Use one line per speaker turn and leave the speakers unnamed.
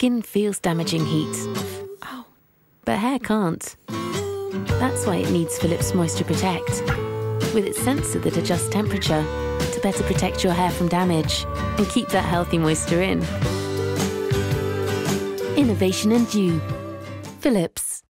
Skin feels damaging heat. Oh. But hair can't. That's why it needs Philips MoistureProtect. With its sensor that adjusts temperature to better protect your hair from damage and keep that healthy moisture in. Innovation and you. Philips.